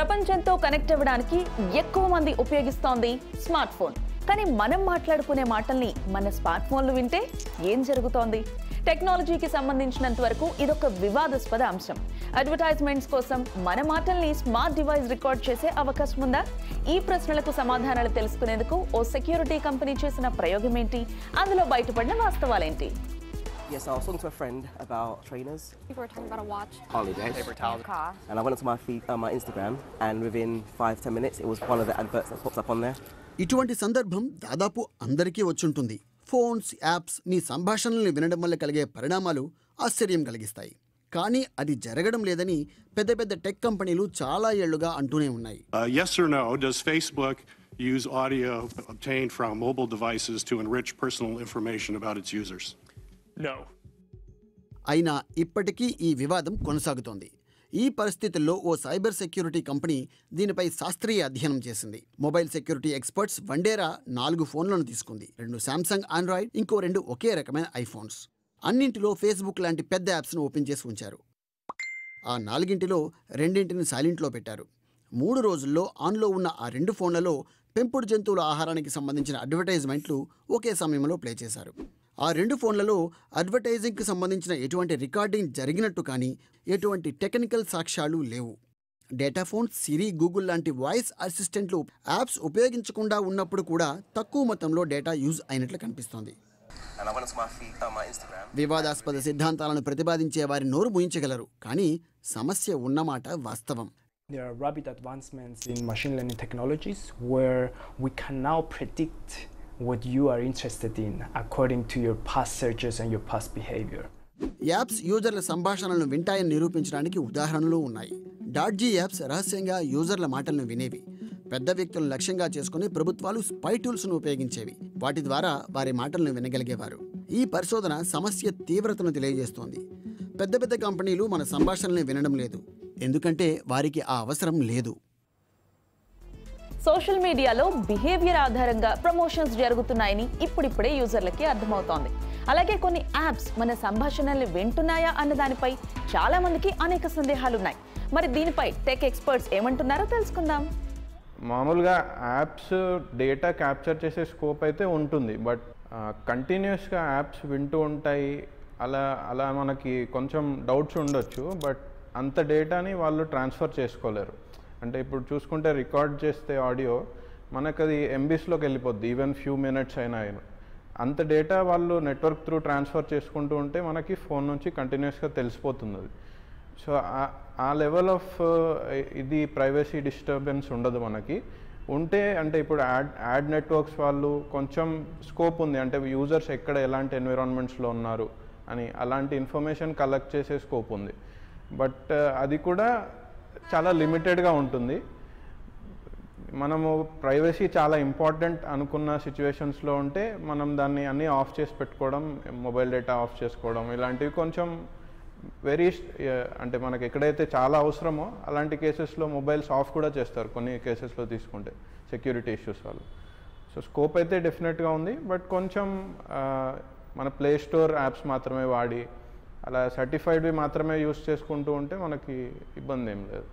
ప్రపంచంతో కనెక్ట్ అవ్వడానికి ఎక్కువ మంది ఉపయోగిస్తోంది స్మార్ట్ ఫోన్. కానీ మనం మాట్లాడుకునే మాటల్ని మన స్మార్ట్ ఫోన్లు వింటే ఏం జరుగుతోంది? టెక్నాలజీకి సంబంధించినంత వరకు ఇదొక వివాదాస్పద అంశం. అడ్వర్టైజ్మెంట్స్ కోసం మన మాటల్ని స్మార్ట్ డివైస్ రికార్డ్ చేసే అవకాశం ఉందా? ఈ ప్రశ్నలకు సమాధానాలు తెలుసుకునేందుకు ఓ సెక్యూరిటీ కంపెనీ చేసిన ప్రయోగం ఏంటి అందులో బయటపడిన వాస్తవాలేంటి? Yes, I was talking to a friend about trainers, People were talking about a watch. Harley Davidson, Paper towels. Car. and I went onto my feed, uh, my Instagram, and within five ten minutes, it was one of the adverts that popped up on there. ఇటువంటి సందర్భం దాదాపు అందరికీ వచ్చుంటుంది phones apps మీ సంభాషణల్ని వినడం వల్ల కలిగే పరిణామాలు ఆశ్చర్యం కలిగిస్తాయి కానీ అది జరగడం లేదని పెద్ద పెద్ద టెక్ కంపెనీలు చాలా ఏళ్ళుగా అంటూనే ఉన్నాయి Uh, yes or no, does Facebook use audio obtained from mobile devices to enrich personal information about its users? అయినా ఇప్పటికీ ఈ వివాదం కొనసాగుతోంది. ఈ పరిస్థితుల్లో ఓ సైబర్ సెక్యూరిటీ కంపెనీ దీనిపై శాస్త్రీయ అధ్యయనం చేసింది. మొబైల్ సెక్యూరిటీ ఎక్స్పర్ట్స్ వండేరా నాలుగు ఫోన్లను తీసుకుంది. రెండు శాంసంగ్ ఆండ్రాయిడ్ ఇంకో రెండు ఒకే రకమైన ఐఫోన్స్. అన్నింటిలో ఫేస్బుక్ లాంటి పెద్ద యాప్స్ను ఓపెన్ చేసి ఉంచారు. ఆ నాలుగింటిలో రెండింటిని సైలెంట్లో పెట్టారు. మూడు రోజుల్లో ఆన్లో ఉన్న ఆ రెండు ఫోన్లలో పెంపుడు జంతువుల ఆహారానికి సంబంధించిన అడ్వర్టైజ్మెంట్లు ఒకే సమయంలో ప్లే చేశారు. ఆ రెండు ఫోన్లలో అడ్వర్టైజింగ్కి సంబంధించిన ఎటువంటి రికార్డింగ్ జరిగినట్టు కానీ ఎటువంటి టెక్నికల్ సాక్ష్యాలు లేవు. డేటా ఫోన్ సిరి గూగుల్ లాంటి వాయిస్ అసిస్టెంట్లు యాప్స్ ఉపయోగించకుండా ఉన్నప్పుడు కూడా తక్కువ మొత్తంలో డేటా యూజ్ అయినట్లు కనిపిస్తోంది. వివాదాస్పద సిద్ధాంతాలను ప్రతిపాదించే వారి నోరు ముయించగలరు కానీ సమస్య ఉన్నమాట వాస్తవం. There are rapid advancements in machine learning technologies where we can now predict what you are interested in according to your past searches and your past behavior. Apps యూజర్ల సంభాషణలను వింటాయని నిరూపించడానికి ఉదాహరణలు ఉన్నాయి. డాడ్జీ యాప్స్ రహస్యంగా యూజర్ల మాటలను వినేవి. పెద్ద వ్యక్తులను లక్ష్యంగా చేసుకుని ప్రభుత్వాలు స్పై టూల్స్ను ఉపయోగించేవి. వాటి ద్వారా వారి మాటలను వినగలిగేవారు. ఈ పరిశోధన సమస్య తీవ్రతను తెలియజేస్తోంది. పెద్ద పెద్ద కంపెనీలు మన సంభాషణల్ని వినడం లేదు. ఎందుకంటే వారికి ఆ అవసరం లేదు. సోషల్ మీడియాలో బిహేవియర్ ఆధారంగా ప్రమోషన్స్ జరుగుతున్నాయని ఇప్పుడిప్పుడే యూజర్లకి అర్థమవుతోంది. అలాగే కొన్ని యాప్స్ మన సంభాషణల్ని వింటున్నాయా అన్న దానిపై చాలా మందికి అనేక సందేహాలున్నాయి. మరి దీనిపై టెక్ ఎక్స్పర్ట్స్ ఏమంటున్నారో తెలుసుకుందాం. మామూలుగా యాప్స్ డేటా క్యాప్చర్ చేసే స్కోప్ అయితే ఉంటుంది. బట్ కంటిన్యూస్గా యాప్స్ వింటూ ఉంటాయి. అలా అలా మనకి కొంచెం డౌట్స్ ఉండొచ్చు. బట్ అంత డేటాని వాళ్ళు ట్రాన్స్ఫర్ చేసుకోలేరు. అంటే ఇప్పుడు చూసుకుంటే రికార్డ్ చేస్తే ఆడియో మనకు అది ఎంబీస్లోకి వెళ్ళిపోద్ది ఈవెన్ ఫ్యూ మినిట్స్ అయినా అయినా. అంత డేటా వాళ్ళు నెట్వర్క్ త్రూ ట్రాన్స్ఫర్ చేసుకుంటూ ఉంటే మనకి ఫోన్ నుంచి కంటిన్యూస్గా తెలిసిపోతుంది అది సో ఆ- ఆ లెవెల్ ఆఫ్ ఇది ప్రైవసీ డిస్టర్బెన్స్ ఉండదు మనకి. ఉంటే అంటే ఇప్పుడు యాడ్ యాడ్ నెట్వర్క్స్ వాళ్ళు కొంచెం స్కోప్ ఉంది. అంటే యూజర్స్ ఎక్కడ ఎలాంటి ఎన్విరాన్మెంట్స్లో ఉన్నారు అని అలాంటి ఇన్ఫర్మేషన్ కలెక్ట్ చేసే స్కోప్ ఉంది. బట్ అది కూడా చాలా లిమిటెడ్గా ఉంటుంది. మనము ప్రైవసీ చాలా ఇంపార్టెంట్ అనుకున్న సిచ్యువేషన్స్లో ఉంటే మనం దాన్ని అన్నీ ఆఫ్ చేసి పెట్టుకోవడం మొబైల్ డేటా ఆఫ్ చేసుకోవడం ఇలాంటివి కొంచెం వెరీ అంటే మనకి ఎక్కడైతే చాలా అవసరమో అలాంటి కేసెస్లో మొబైల్స్ ఆఫ్ కూడా చేస్తారు కొన్ని కేసెస్లో తీసుకుంటే సెక్యూరిటీ ఇష్యూస్ వాళ్ళు సో స్కోప్ అయితే డెఫినెట్గా ఉంది. బట్ కొంచెం మన ప్లే స్టోర్ యాప్స్ మాత్రమే వాడి అలా సర్టిఫైడ్వి మాత్రమే యూస్ చేసుకుంటూ ఉంటే మనకి ఇబ్బంది ఏం లేదు.